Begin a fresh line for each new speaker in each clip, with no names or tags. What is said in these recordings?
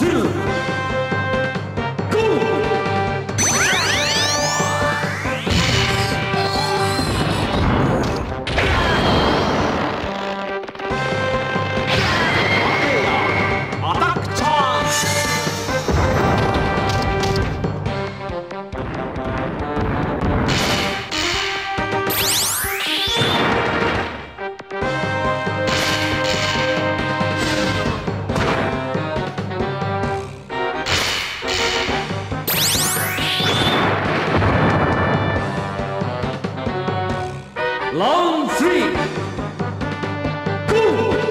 Brasil. Long three. Cool.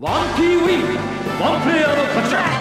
ワン p ウィンワンプレイヤーの勝ちだ